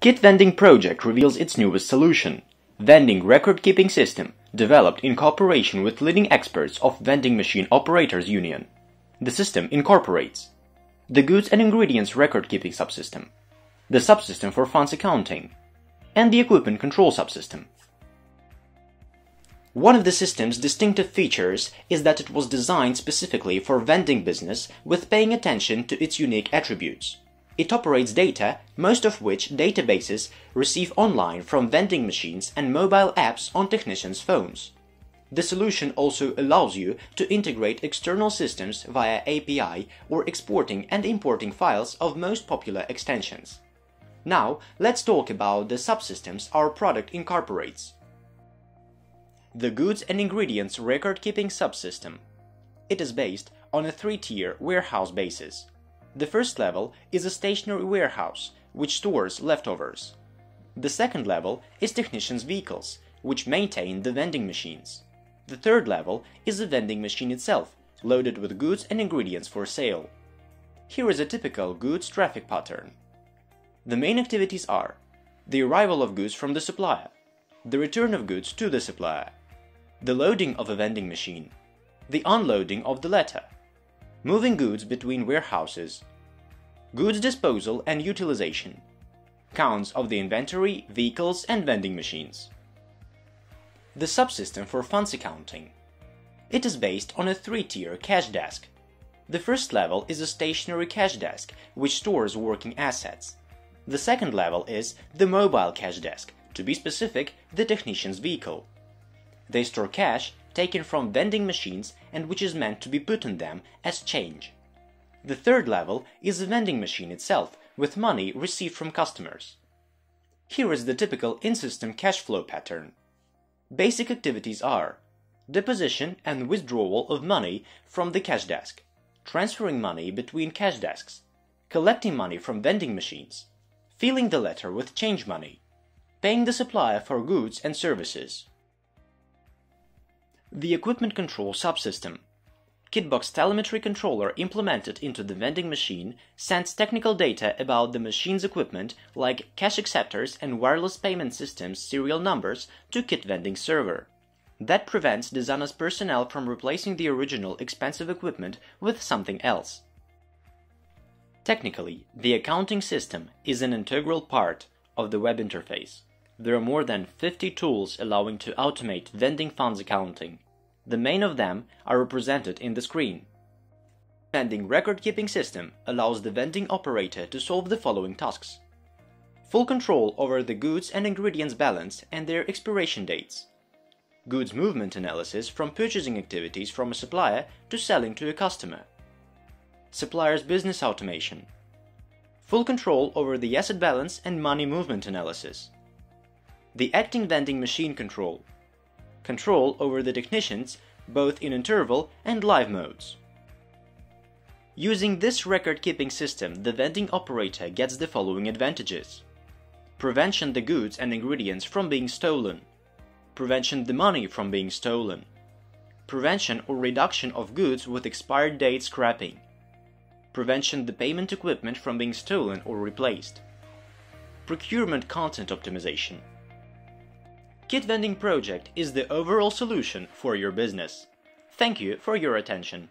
Kit Vending Project reveals its newest solution, Vending Record Keeping System, developed in cooperation with leading experts of Vending Machine Operators Union. The system incorporates the Goods and Ingredients Record Keeping Subsystem, the Subsystem for Funds Accounting, and the Equipment Control Subsystem. One of the system's distinctive features is that it was designed specifically for vending business with paying attention to its unique attributes. It operates data, most of which databases receive online from vending machines and mobile apps on technicians' phones. The solution also allows you to integrate external systems via API or exporting and importing files of most popular extensions. Now, let's talk about the subsystems our product incorporates. The Goods and Ingredients Record Keeping Subsystem. It is based on a three-tier warehouse basis. The first level is a stationary warehouse, which stores leftovers. The second level is technicians' vehicles, which maintain the vending machines. The third level is the vending machine itself, loaded with goods and ingredients for sale. Here is a typical goods traffic pattern. The main activities are the arrival of goods from the supplier, the return of goods to the supplier, the loading of a vending machine, the unloading of the latter, moving goods between warehouses, goods disposal and utilization, counts of the inventory, vehicles and vending machines the subsystem for funds accounting. It is based on a three-tier cash desk. The first level is a stationary cash desk, which stores working assets. The second level is the mobile cash desk, to be specific, the technician's vehicle. They store cash taken from vending machines and which is meant to be put in them as change. The third level is the vending machine itself, with money received from customers. Here is the typical in-system cash flow pattern. Basic activities are deposition and withdrawal of money from the cash desk, transferring money between cash desks, collecting money from vending machines, filling the letter with change money, paying the supplier for goods and services. The Equipment Control Subsystem Kitbox telemetry controller implemented into the vending machine sends technical data about the machine's equipment like cash acceptors and wireless payment systems serial numbers to Kit vending server. That prevents dishonest personnel from replacing the original expensive equipment with something else. Technically, the accounting system is an integral part of the web interface. There are more than 50 tools allowing to automate vending funds accounting. The main of them are represented in the screen. Vending record-keeping system allows the vending operator to solve the following tasks. Full control over the goods and ingredients balance and their expiration dates. Goods movement analysis from purchasing activities from a supplier to selling to a customer. Supplier's business automation. Full control over the asset balance and money movement analysis. The acting vending machine control control over the technicians both in interval and live modes. Using this record-keeping system, the vending operator gets the following advantages. Prevention the goods and ingredients from being stolen. Prevention the money from being stolen. Prevention or reduction of goods with expired date scrapping. Prevention the payment equipment from being stolen or replaced. Procurement content optimization. Kit Vending Project is the overall solution for your business. Thank you for your attention.